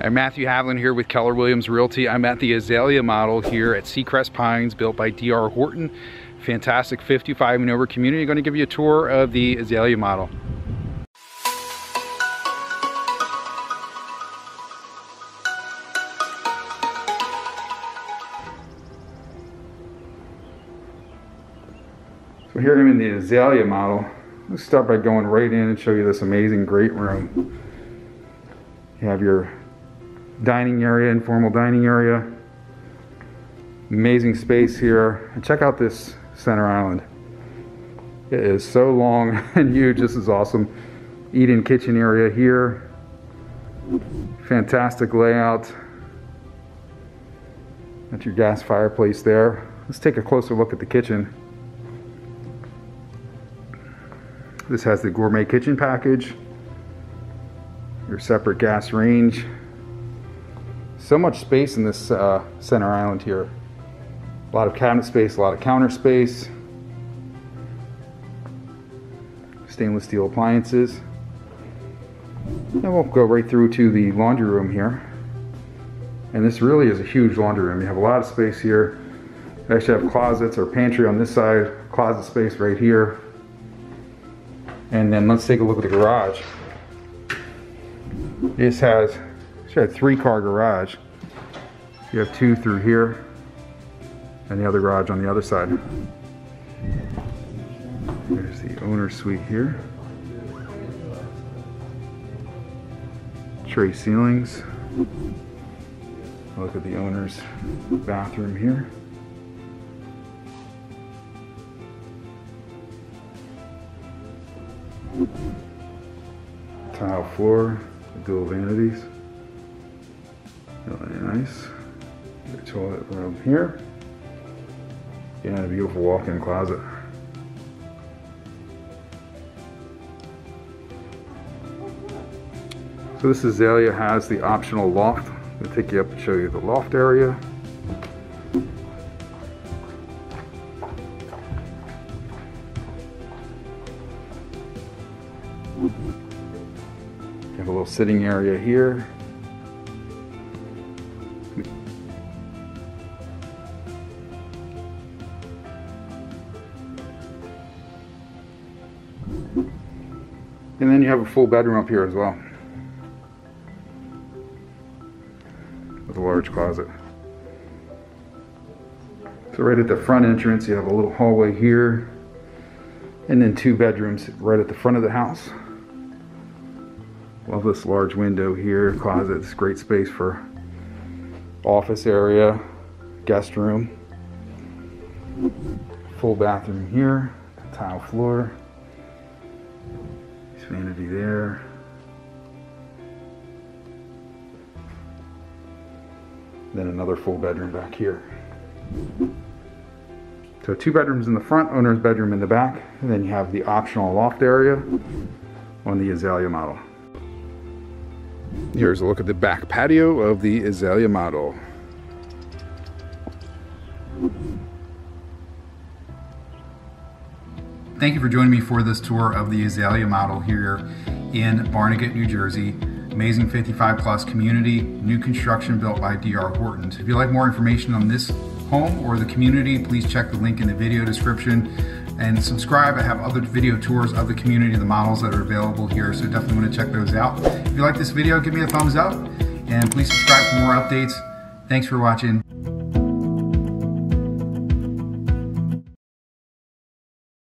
I'm Matthew Haviland here with Keller Williams Realty. I'm at the Azalea model here at Seacrest Pines built by D.R. Horton. Fantastic 55 and over community. I'm going to give you a tour of the Azalea model. So here I'm in the Azalea model. Let's start by going right in and show you this amazing great room. You have your dining area, informal dining area. Amazing space here. And check out this center island. It is so long and huge. This is awesome. Eat-in kitchen area here. Fantastic layout. That's your gas fireplace there. Let's take a closer look at the kitchen. This has the gourmet kitchen package, your separate gas range, so much space in this uh, center island here. A lot of cabinet space, a lot of counter space. Stainless steel appliances. And we'll go right through to the laundry room here. And this really is a huge laundry room. You have a lot of space here. You actually have closets or pantry on this side, closet space right here. And then let's take a look at the garage. This has a three car garage. You have two through here and the other garage on the other side. There's the owner's suite here. Tray ceilings. Look at the owner's bathroom here. Tile floor, dual vanities. Really nice. Toilet room here. And a beautiful walk-in closet. So this Azalea has the optional loft. I'm to take you up and show you the loft area. You have a little sitting area here. And then you have a full bedroom up here as well. With a large closet. So right at the front entrance you have a little hallway here. And then two bedrooms right at the front of the house. Love this large window here, closet, it's great space for office area, guest room. Full bathroom here, tile floor vanity there. Then another full bedroom back here. So two bedrooms in the front, owner's bedroom in the back, and then you have the optional loft area on the Azalea model. Here's a look at the back patio of the Azalea model. Thank you for joining me for this tour of the Azalea model here in Barnegat, New Jersey. Amazing 55 plus community, new construction built by DR Horton. If you'd like more information on this home or the community, please check the link in the video description and subscribe. I have other video tours of the community, the models that are available here, so definitely want to check those out. If you like this video, give me a thumbs up and please subscribe for more updates. Thanks for watching.